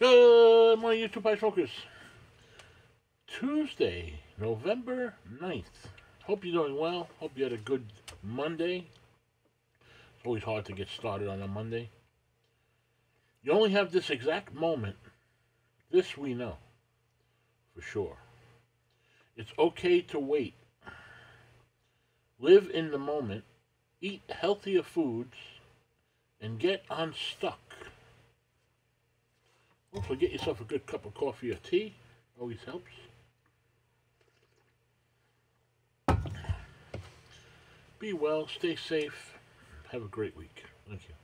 Uh, good morning, YouTube Pie Focus. Tuesday, November 9th. Hope you're doing well. Hope you had a good Monday. It's always hard to get started on a Monday. You only have this exact moment. This we know for sure. It's okay to wait. Live in the moment. Eat healthier foods and get unstuck. Also, get yourself a good cup of coffee or tea. Always helps. Be well, stay safe, have a great week. Thank you.